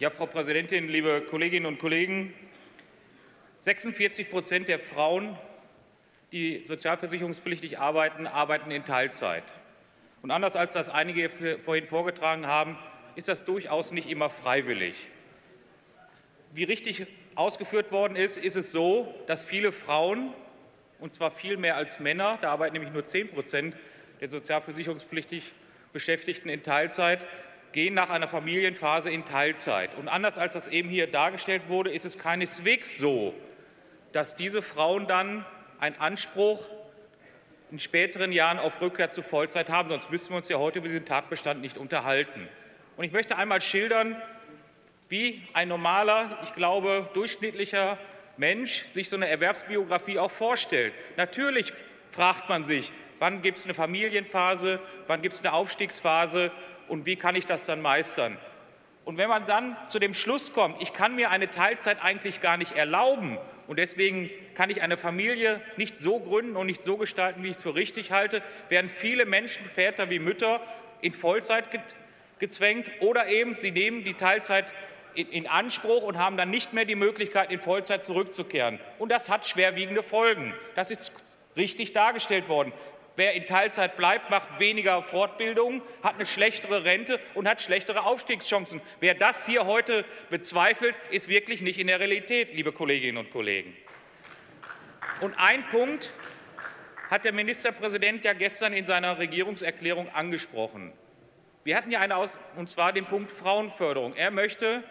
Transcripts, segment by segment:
Ja, Frau Präsidentin, liebe Kolleginnen und Kollegen! 46 Prozent der Frauen, die sozialversicherungspflichtig arbeiten, arbeiten in Teilzeit. Und anders als das einige vorhin vorgetragen haben, ist das durchaus nicht immer freiwillig. Wie richtig ausgeführt worden ist, ist es so, dass viele Frauen, und zwar viel mehr als Männer, da arbeiten nämlich nur 10 Prozent der sozialversicherungspflichtig Beschäftigten in Teilzeit, gehen nach einer Familienphase in Teilzeit. Und anders als das eben hier dargestellt wurde, ist es keineswegs so, dass diese Frauen dann einen Anspruch in späteren Jahren auf Rückkehr zur Vollzeit haben. Sonst müssten wir uns ja heute über diesen Tatbestand nicht unterhalten. Und ich möchte einmal schildern, wie ein normaler, ich glaube, durchschnittlicher Mensch sich so eine Erwerbsbiografie auch vorstellt. Natürlich fragt man sich, wann gibt es eine Familienphase, wann gibt es eine Aufstiegsphase und wie kann ich das dann meistern. Und wenn man dann zu dem Schluss kommt, ich kann mir eine Teilzeit eigentlich gar nicht erlauben und deswegen kann ich eine Familie nicht so gründen und nicht so gestalten, wie ich es für richtig halte, werden viele Menschen, Väter wie Mütter, in Vollzeit gezwängt oder eben sie nehmen die Teilzeit in Anspruch und haben dann nicht mehr die Möglichkeit, in Vollzeit zurückzukehren. Und das hat schwerwiegende Folgen. Das ist richtig dargestellt worden. Wer in Teilzeit bleibt, macht weniger Fortbildung, hat eine schlechtere Rente und hat schlechtere Aufstiegschancen. Wer das hier heute bezweifelt, ist wirklich nicht in der Realität, liebe Kolleginnen und Kollegen. Und ein Punkt hat der Ministerpräsident ja gestern in seiner Regierungserklärung angesprochen. Wir hatten ja eine aus, und zwar den Punkt Frauenförderung. Er möchte,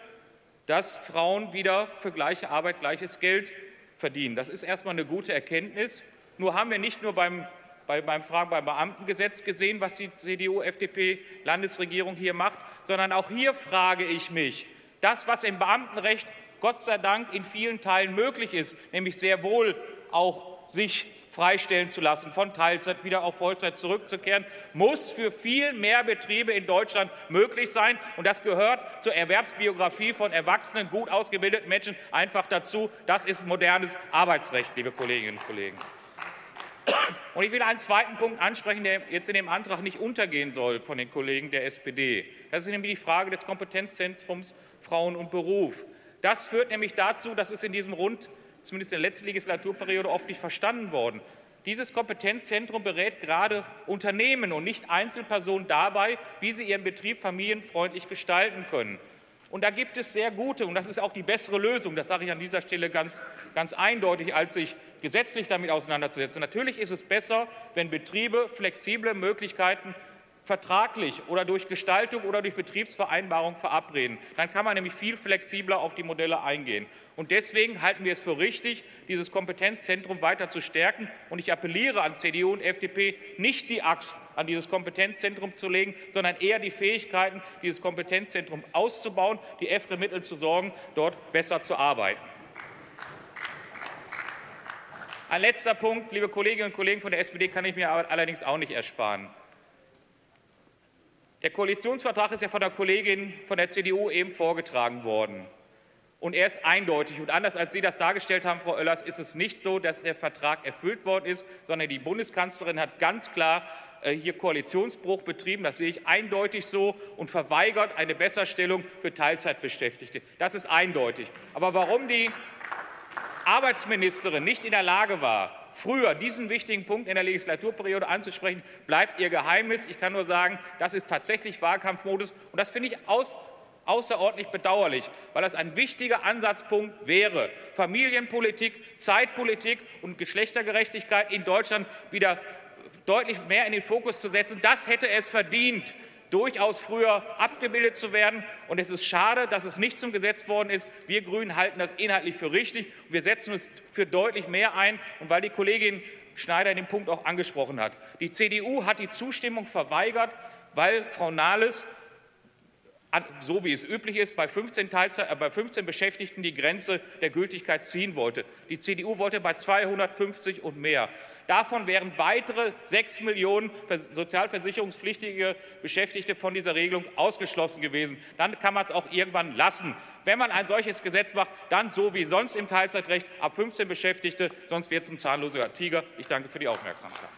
dass Frauen wieder für gleiche Arbeit gleiches Geld verdienen. Das ist erstmal eine gute Erkenntnis. Nur haben wir nicht nur beim bei, beim Fragen beim Beamtengesetz gesehen, was die CDU-FDP-Landesregierung hier macht, sondern auch hier frage ich mich, das, was im Beamtenrecht Gott sei Dank in vielen Teilen möglich ist, nämlich sehr wohl auch sich freistellen zu lassen, von Teilzeit wieder auf Vollzeit zurückzukehren, muss für viel mehr Betriebe in Deutschland möglich sein. Und das gehört zur Erwerbsbiografie von erwachsenen, gut ausgebildeten Menschen einfach dazu. Das ist modernes Arbeitsrecht, liebe Kolleginnen und Kollegen. Und ich will einen zweiten Punkt ansprechen, der jetzt in dem Antrag nicht untergehen soll von den Kollegen der SPD. Das ist nämlich die Frage des Kompetenzzentrums Frauen und Beruf. Das führt nämlich dazu, das ist in diesem Rund, zumindest in der letzten Legislaturperiode, oft nicht verstanden worden. Dieses Kompetenzzentrum berät gerade Unternehmen und nicht Einzelpersonen dabei, wie sie ihren Betrieb familienfreundlich gestalten können. Und da gibt es sehr gute, und das ist auch die bessere Lösung, das sage ich an dieser Stelle ganz, ganz eindeutig, als sich gesetzlich damit auseinanderzusetzen. Natürlich ist es besser, wenn Betriebe flexible Möglichkeiten vertraglich oder durch Gestaltung oder durch Betriebsvereinbarung verabreden. Dann kann man nämlich viel flexibler auf die Modelle eingehen. Und deswegen halten wir es für richtig, dieses Kompetenzzentrum weiter zu stärken. Und ich appelliere an CDU und FDP, nicht die Axt an dieses Kompetenzzentrum zu legen, sondern eher die Fähigkeiten, dieses Kompetenzzentrum auszubauen, die EFRE-Mittel zu sorgen, dort besser zu arbeiten. Ein letzter Punkt, liebe Kolleginnen und Kollegen von der SPD, kann ich mir allerdings auch nicht ersparen. Der Koalitionsvertrag ist ja von der Kollegin von der CDU eben vorgetragen worden. Und er ist eindeutig. Und anders als Sie das dargestellt haben, Frau Oellers, ist es nicht so, dass der Vertrag erfüllt worden ist, sondern die Bundeskanzlerin hat ganz klar äh, hier Koalitionsbruch betrieben. Das sehe ich eindeutig so und verweigert eine Besserstellung für Teilzeitbeschäftigte. Das ist eindeutig. Aber warum die Arbeitsministerin nicht in der Lage war, früher diesen wichtigen Punkt in der Legislaturperiode anzusprechen, bleibt ihr Geheimnis. Ich kann nur sagen, das ist tatsächlich Wahlkampfmodus. Und das finde ich aus, außerordentlich bedauerlich, weil das ein wichtiger Ansatzpunkt wäre, Familienpolitik, Zeitpolitik und Geschlechtergerechtigkeit in Deutschland wieder deutlich mehr in den Fokus zu setzen. Das hätte es verdient, durchaus früher abgebildet zu werden. Und es ist schade, dass es nicht zum Gesetz worden ist. Wir Grünen halten das inhaltlich für richtig. Wir setzen uns für deutlich mehr ein. Und weil die Kollegin Schneider den Punkt auch angesprochen hat. Die CDU hat die Zustimmung verweigert, weil Frau Nahles so wie es üblich ist, bei 15, Teilzeit, äh, bei 15, Beschäftigten die Grenze der Gültigkeit ziehen wollte. Die CDU wollte bei 250 und mehr. Davon wären weitere 6 Millionen sozialversicherungspflichtige Beschäftigte von dieser Regelung ausgeschlossen gewesen. Dann kann man es auch irgendwann lassen. Wenn man ein solches Gesetz macht, dann so wie sonst im Teilzeitrecht ab 15 Beschäftigte, sonst wird es ein zahnloser Tiger. Ich danke für die Aufmerksamkeit.